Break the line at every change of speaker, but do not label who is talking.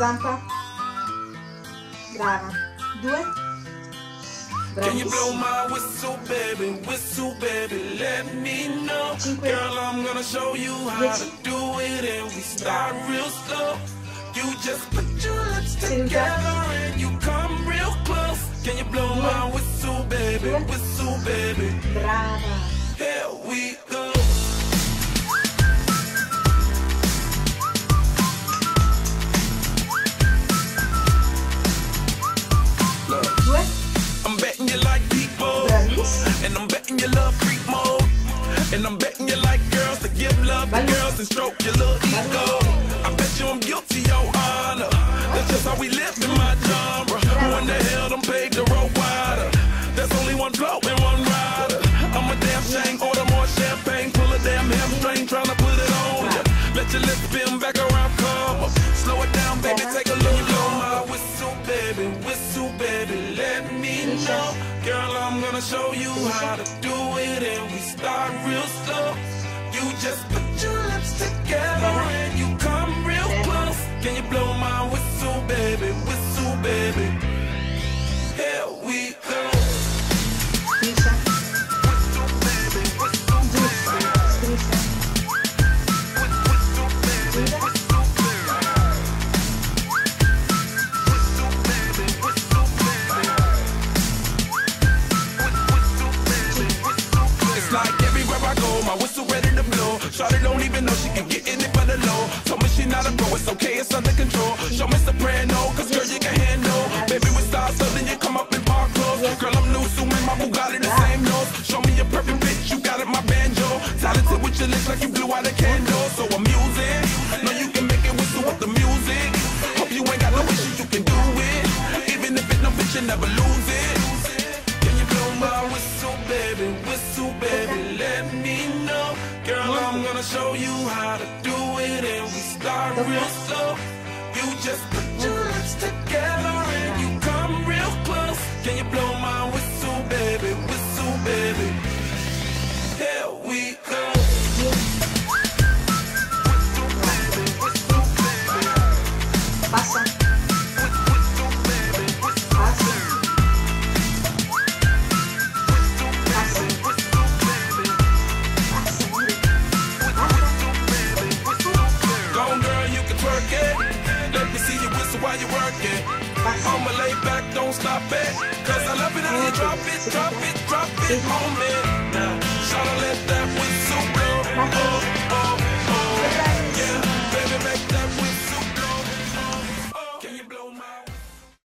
Zampa. Brava. Due.
Can you blow my whistle, baby? Whistle, baby, let me know. Girl, I'm gonna show you how to do it, and we start real slow. You just put your lips together and you come real close. Can you blow my whistle, baby? Whistle, baby.
Brava.
Here we
Bravissima.
And I'm betting you love freak mode. And I'm betting you like girls to give love to girls and stroke your little ego. Show you how to do it, and we start real slow. You just put your lips together Like everywhere I go, my whistle ready to blow. Shawty don't even know she can get in it for the low. Told me she not a pro, it's okay, it's under control. Show me soprano, cause girl, you can handle. Baby, we start so then you come up in park clothes. Girl, I'm new, so my Bugatti the same nose. Show me a perfect bitch, you got it, my banjo. Talented with your lips like you blew out a candle. Gonna show you how to do it, and we start real slow. You just me see you whistle while you work it. I'ma lay back, don't stop it. Cause I love it how you drop it, drop it, drop it me. Now, shout let that whistle blow.